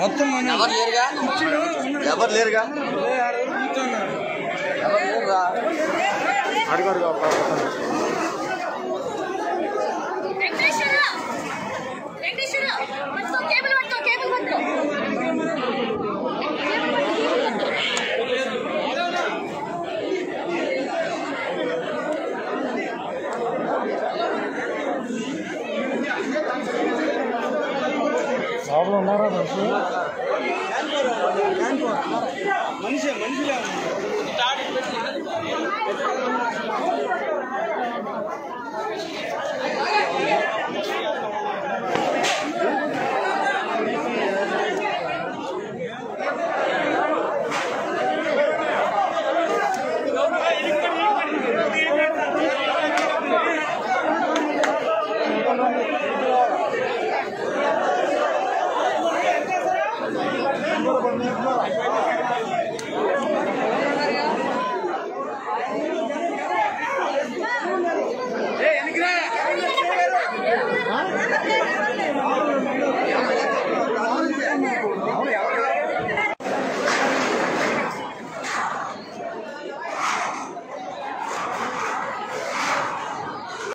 మొత్తం ఎవరు లేరుగా? ఎవరు లేరుగా? ఎవరు లేరుగా? వెంకటేశ్వర அவ்வளோ நேரம் ஆச்சு மனுஷன் மனுஷன்.